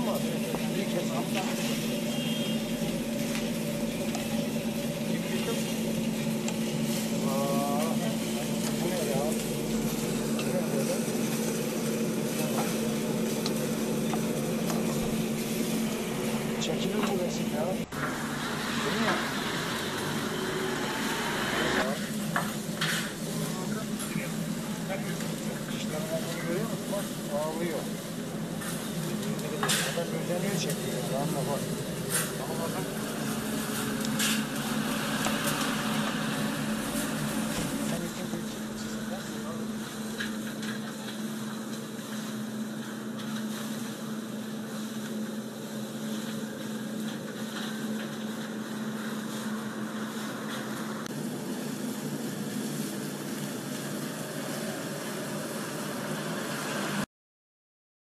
ama bir kez alttan. Çekilir bu resim ya. Değil mi? Ağlıyor. あんな声。